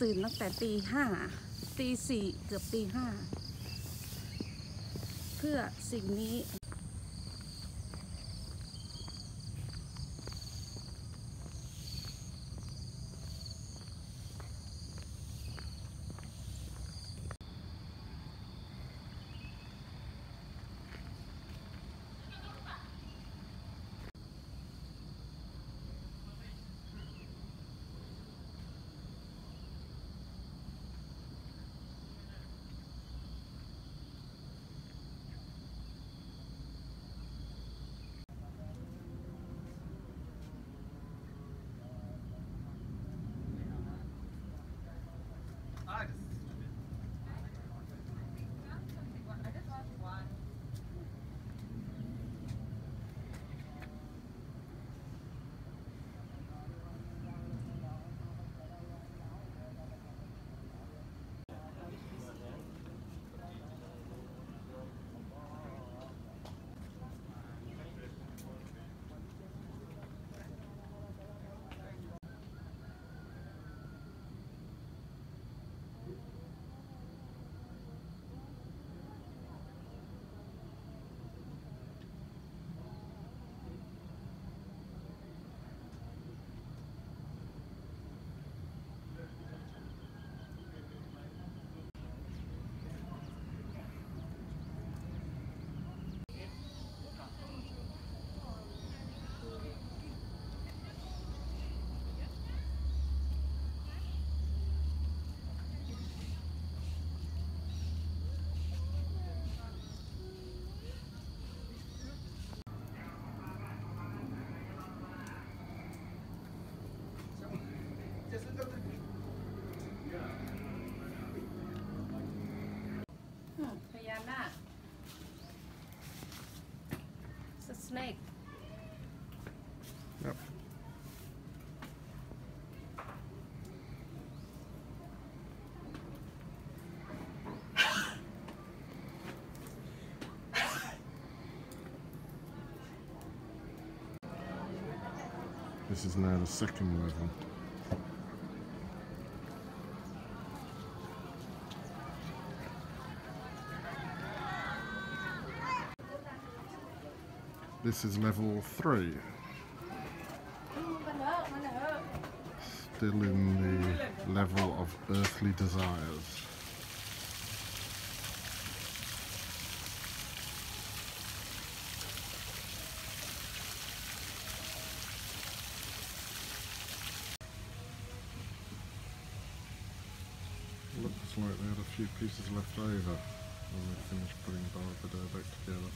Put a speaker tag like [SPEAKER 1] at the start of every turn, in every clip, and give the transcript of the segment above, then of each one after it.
[SPEAKER 1] ตื่นตั้งแต่ตีห้าตีสี่เกือบตีห้าเพื่อสิ่งนี้
[SPEAKER 2] This is now the second level. This is level three. Still in the level of earthly desires. Looks like they had a few pieces left over when they finished putting Borobudur back together.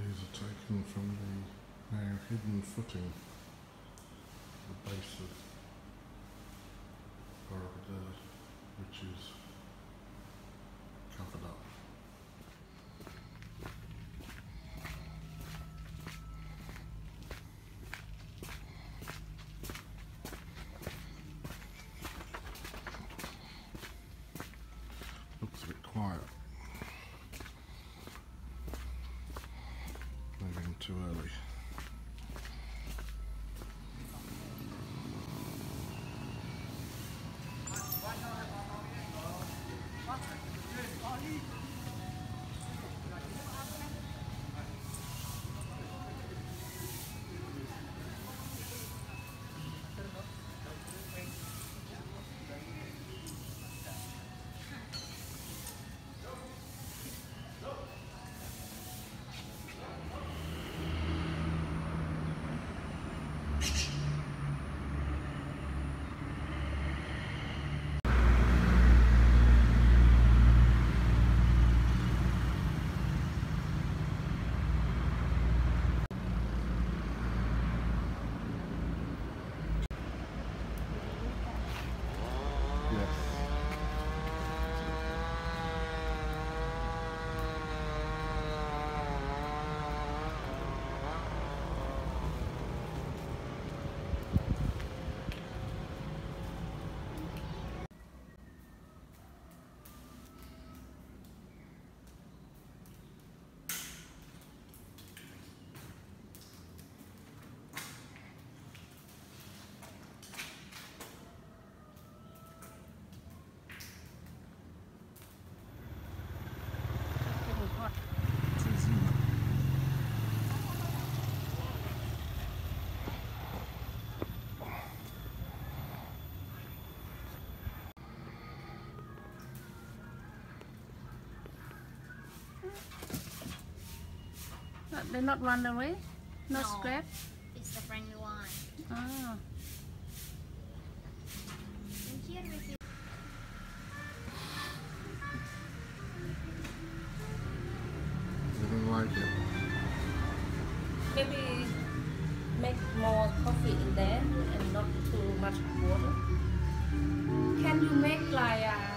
[SPEAKER 2] These are taken from the now hidden footing, the base of Borobudur, which is too early.
[SPEAKER 3] Uh, They not run away? Not
[SPEAKER 4] No.
[SPEAKER 3] scrap?
[SPEAKER 4] It's the friendly one.
[SPEAKER 3] Ah.
[SPEAKER 4] And here we see
[SPEAKER 2] Didn't like it.
[SPEAKER 1] Maybe make more coffee in there and not too much water. Can you make like a